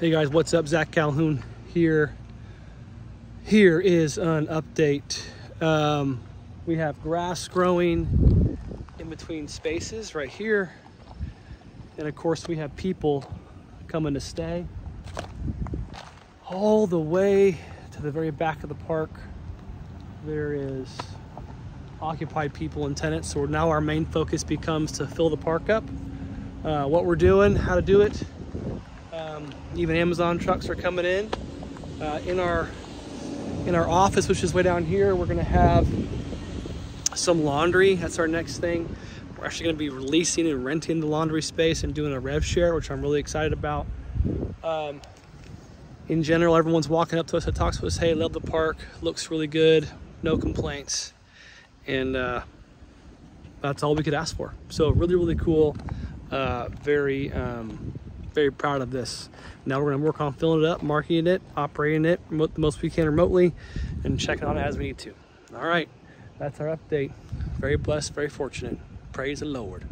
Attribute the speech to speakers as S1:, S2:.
S1: Hey guys, what's up? Zach Calhoun here. Here is an update. Um, we have grass growing in between spaces right here. And of course we have people coming to stay all the way to the very back of the park. There is occupied people and tenants. So now our main focus becomes to fill the park up. Uh, what we're doing, how to do it. Um, even Amazon trucks are coming in. Uh, in our in our office, which is way down here, we're gonna have some laundry. That's our next thing. We're actually gonna be releasing and renting the laundry space and doing a rev share, which I'm really excited about. Um, in general, everyone's walking up to us that talks to us, hey, love the park, looks really good, no complaints. And uh, that's all we could ask for. So really, really cool. Uh, very, um, very proud of this. Now we're gonna work on filling it up, marketing it, operating it the most we can remotely, and checking on it as we need to. All right, that's our update. Very blessed, very fortunate. Praise the Lord.